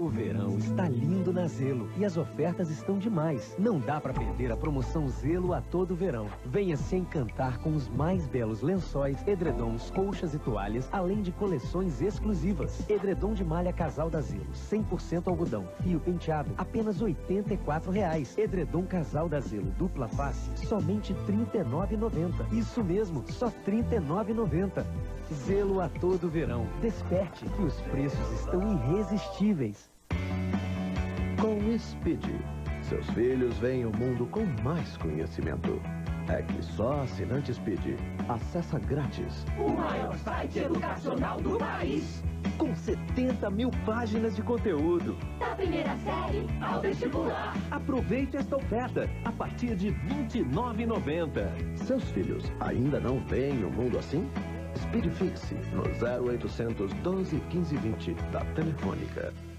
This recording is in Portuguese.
O verão está lindo na Zelo e as ofertas estão demais. Não dá para perder a promoção Zelo a todo verão. Venha se encantar com os mais belos lençóis, edredons, colchas e toalhas, além de coleções exclusivas. Edredom de malha casal da Zelo, 100% algodão. Fio penteado, apenas 84 reais. Edredom casal da Zelo, dupla face, somente R$ 39,90. Isso mesmo, só R$ 39,90. Zelo a todo verão. Desperte que os preços estão irresistíveis. Com o Speed, seus filhos veem o mundo com mais conhecimento. É que só assinante Speed acessa grátis. O maior site educacional do país. Com 70 mil páginas de conteúdo. Da primeira série ao vestibular. Aproveite esta oferta a partir de R$ 29,90. Seus filhos ainda não veem o mundo assim? Speed Fix no 0800 12 15 20 da Telefônica.